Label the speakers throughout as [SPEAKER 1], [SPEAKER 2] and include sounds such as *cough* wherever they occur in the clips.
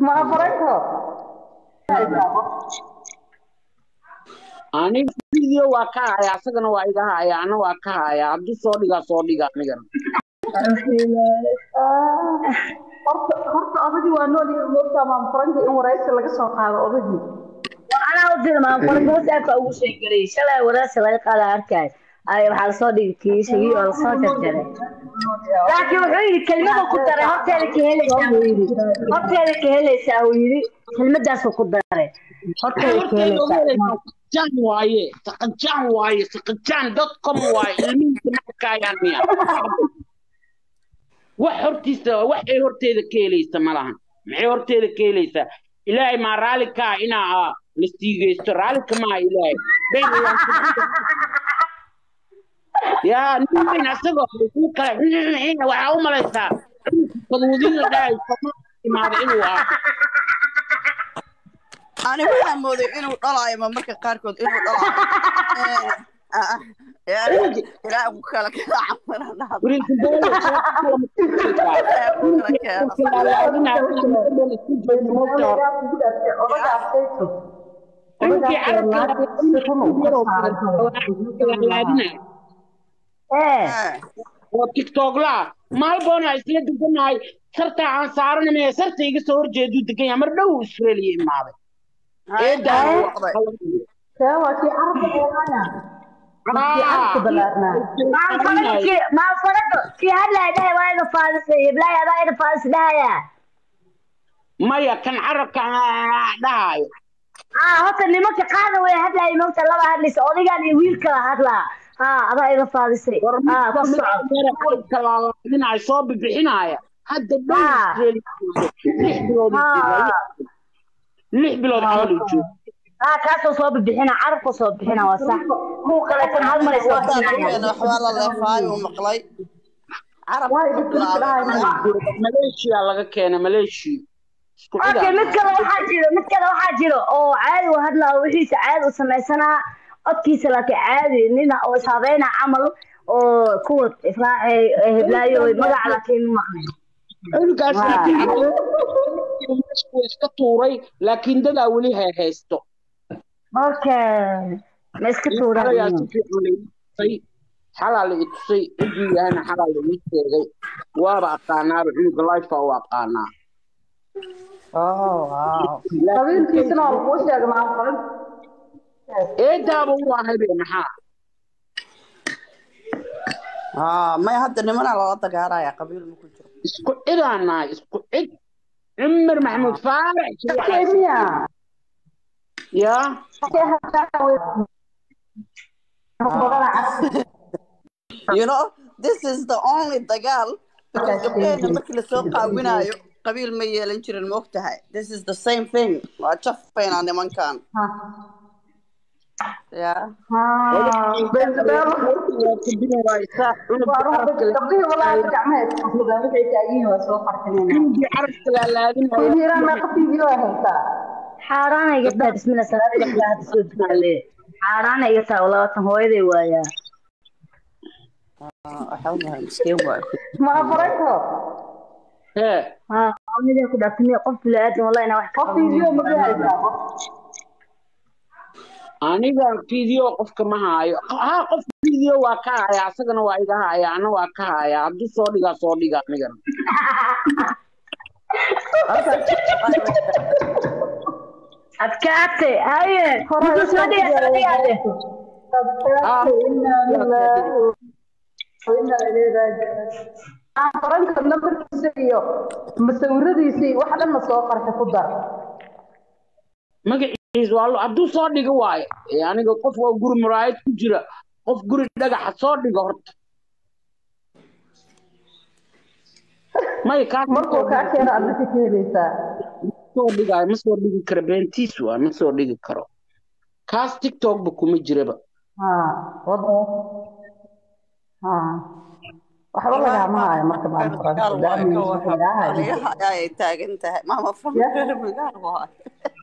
[SPEAKER 1] ma faranko
[SPEAKER 2] aniga video waa ka haya asagana waa iga haya ana waa ka haya. Hadduu soo dhigaa soo dhiga anigana.
[SPEAKER 1] Horta horta odagii waa nool iyo moogtaa maam faranka in waraysi laga soo qaado odagii
[SPEAKER 3] anaa u dira maan faranka whatsappka ugu sheegalay shalay waraysi laga qaada arkay. Ay waxaa la soo dhigi kiishagii oo la soo jarjaray laakiin wuxuu yidhi kelmada ku daray horteeda ka helaysaa buu yidhi horteeda ka helaysaa uu yidhi kelmadaasuu ku daray. Horteeda ka helaysaa
[SPEAKER 2] saqajaan waaye saqajaan waaye saqajaan dadcom waaye ilmihiisa markaayaan miya wax hortiisa wax ay horteeda ka helaysa ma lahan. Maxay horteeda ka helaysaa ilaahay maa raalli kaa inaa la siigeysto raalli kamaa ilaahay. Been *laughs* yaa nin weyn asagoo kuu kale waxaa u malaysaa kaduudin la dhahay sama imaada inuu ah
[SPEAKER 4] ani waxaa mooday inuu dhalaayo ma marka qaarkood inuu dhalaayo ilaa ku
[SPEAKER 2] oo tiktokla maalboona isla deganahay sarta aan saaranamaya sarta iga soo horjeedu degan yahay mar dhow australia imaaday maya kan carabka dhahayo
[SPEAKER 3] aa horta nimanka qaada way hadlaya moogta laba hadlaysa odigaan iyo wiil kala hadlaa adaa iga faadisay. Aa ku soco
[SPEAKER 2] ay soo bibixinaya hadda dhow lix bilood lix bilood camal uu joogo
[SPEAKER 3] kaasoo soo bibixina carabka soo bixina waa sax. Kuu kaleetan hal maray soo bixinaya
[SPEAKER 4] waxbaa la leefaayo uu maqlay.
[SPEAKER 2] Maleeshiya laga keenay maleeshiya
[SPEAKER 3] okay mid kale waxaa jiro mid kale waxaa jiro oo caadi u hadlaa wixiisa caadi u samaysanaa codkiisa laakiin caadi nina oo ishabeynaa camal oo kuwa israacay heblaayo magaca laakiin
[SPEAKER 2] cunugaas iska tuuray laakiin dadaa weli haysto.
[SPEAKER 3] Okay ma iska
[SPEAKER 2] i tusay ciduu yahana xalaa la ii sheegay. Waaba aqaanaaba cunuga lifa u aqaanaa
[SPEAKER 1] qabiilkiisana waa kuu sheegay maam faran
[SPEAKER 2] eedaaba u ahabe maxaa
[SPEAKER 4] maya hadda nimanaa lala dagaaraya qabiil ma ku jiro.
[SPEAKER 2] Isku cidaan nahay isku cid. Cumar maxamuud faarax ya?
[SPEAKER 4] You know this is the only dagaal because gabdheena markii la soo qaawinaayo qabiil ma yeelan jirin ma ogtahay. This is the same thing. Waa jafaynaa nimankan ya.
[SPEAKER 3] Xaaraana iga tahay bismilla salaada dhexdaa hadda soo dukaale xaaraana iga tahay oo labaatan hooyaday waayaa
[SPEAKER 1] ma faranko
[SPEAKER 3] haa qawniday ku dhaaftamay qof bilaadan wallahi inaa wax ka
[SPEAKER 1] qof fiideo ma haysaa
[SPEAKER 2] aniga video qofka ma haayo. Haa qof video waa ka haya asagana waa iga haya ana waa ka haya. Hadduu soo dhigaa soo dhiga anigana. *laughs*
[SPEAKER 3] Adkaatay haye muxuu soo dhiga soo dhigaade
[SPEAKER 1] iyo masawiradiisa iyo wax dhanna soo qarxa ku dar
[SPEAKER 2] hadduu soo dhiga waayo aniga qof waa guri muraayad ku jira. Qof guri dhagaxa soo dhiga horta may
[SPEAKER 1] markuu kaa keeno ka helaysaa
[SPEAKER 2] soo dhigaayo ma soo dhigi karo beentiis waa ma soo dhigi karo. Kaas tiktokba kuma jiraba.
[SPEAKER 1] Waxba lagama haayo marka
[SPEAKER 4] ay taagan tahay. Mama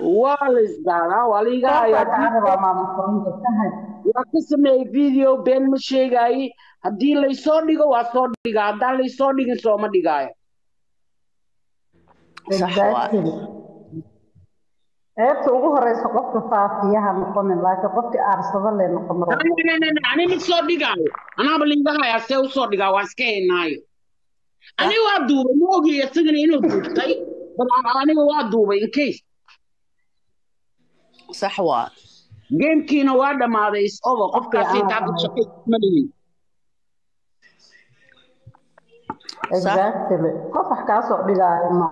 [SPEAKER 2] waa la isdaadaa waa la iga hayaa ka sameeyey video been ma sheegaayi haddii laysoo dhigo waa soo dhigaa haddaan laysoo dhigin sooma dhigaayo
[SPEAKER 4] sax waa
[SPEAKER 1] exactly. Eebta ugu horeysa qofka faafiyaha noqonin laakiin qofkii aarsada le noqon
[SPEAKER 2] ani ma soo dhigaayo anaaba liiga hayaa see u soo dhigaa waa iska haynaayo aniga waa duubay ma ogi isagana inuu duubtay. Bal aniga waa duubay in case
[SPEAKER 4] sax waa
[SPEAKER 2] gamekiina waa dhammaaday is over qofkaasi intaad u shaqay ma dhihin
[SPEAKER 1] exactly. Qof wax kaa soo dhigaayo ma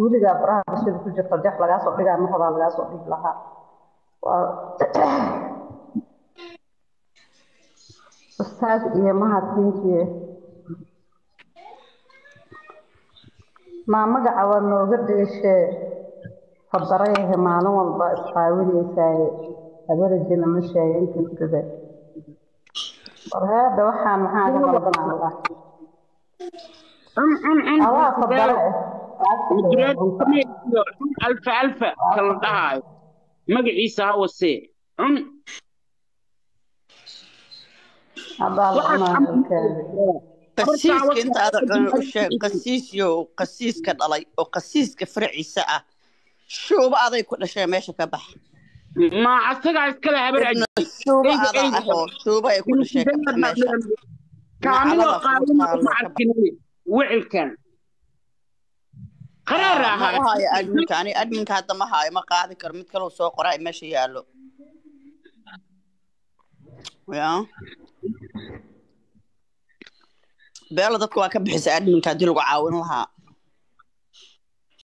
[SPEAKER 1] weligaa baraha bulshada ku jirta dex lagaa soo dhigaayo ma horaa lagaa soo dhigi lahaa. Ustaad iyo mahadsantiye maa magaca waa nooga dheeshee fadarayahe maalin walba isqaawinaysaaye habarajina ma sheegin kirkida war heeda waxaan maxaa ka qaldanaa
[SPEAKER 2] cun cun cun. Cun alfa alfa. Kala dhahaayo magaciisa ha wasee cun.
[SPEAKER 4] Qasiiska inta aada cunin u sheeg qasiisyo qasiiska dhalay oo qasiiska farciisa ah shuuba aday ku dhashee meesha ka bax
[SPEAKER 2] ma asagaa iskale wicilkan qaraar
[SPEAKER 4] adminka ani adminka hadda ma haayo ma qaadi karo mid kaloo soo qoraa meesha yaallo ya beelo dadka waa ka bixisa adminka haddii lagu caawin lahaa